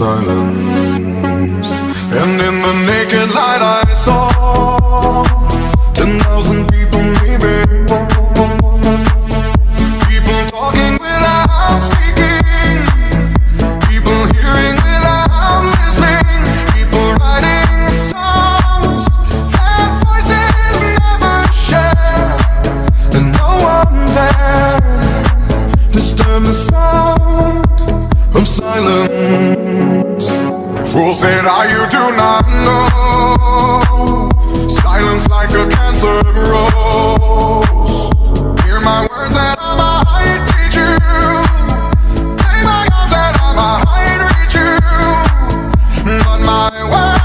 silence. And in the naked light, I saw ten thousand people, maybe. People talking without speaking. People hearing without listening. People writing songs that voices never share. And no one dared disturb the sound of silence. Fool said, I you do not know. Silence like a cancer grows. Hear my words and I might teach you. Lay my arms and I might reach you. But my words.